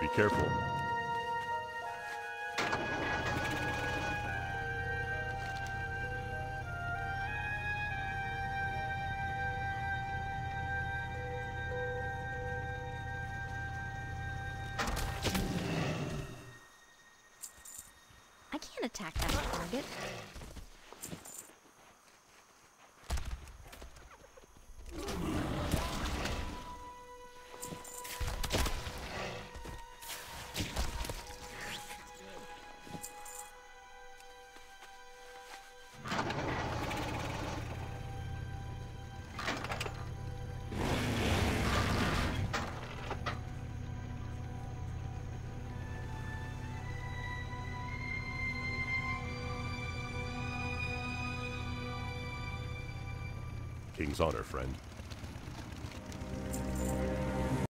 Be careful. I can't attack that target. King's honor, friend.